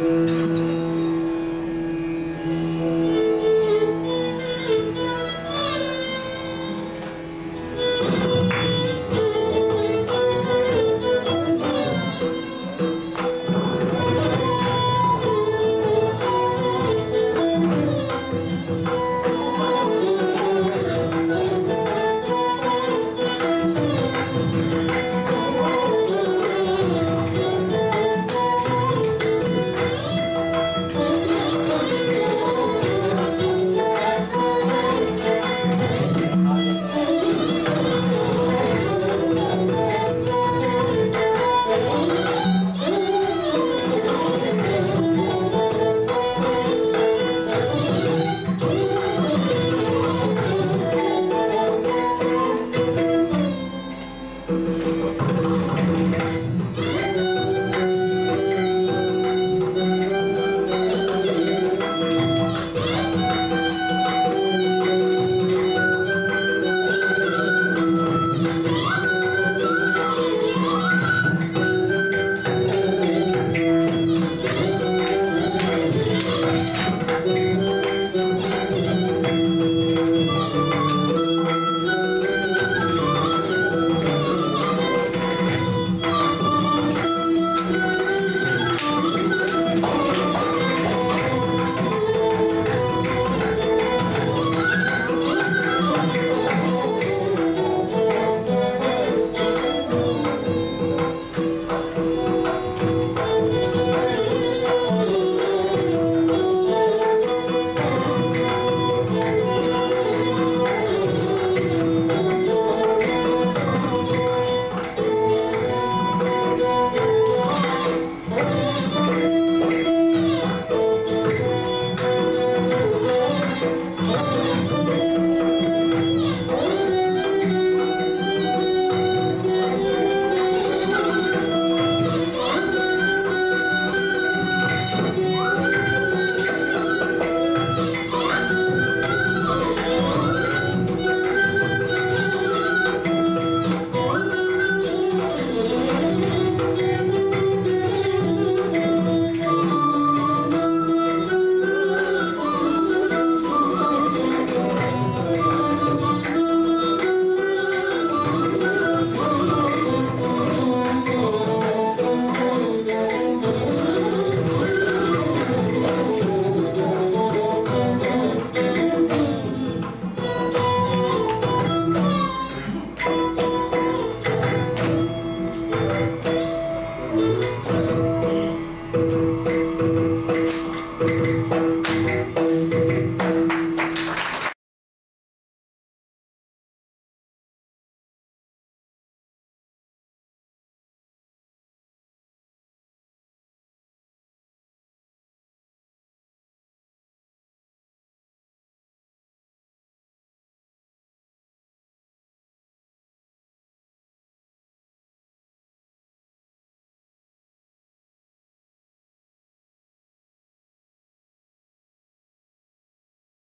Música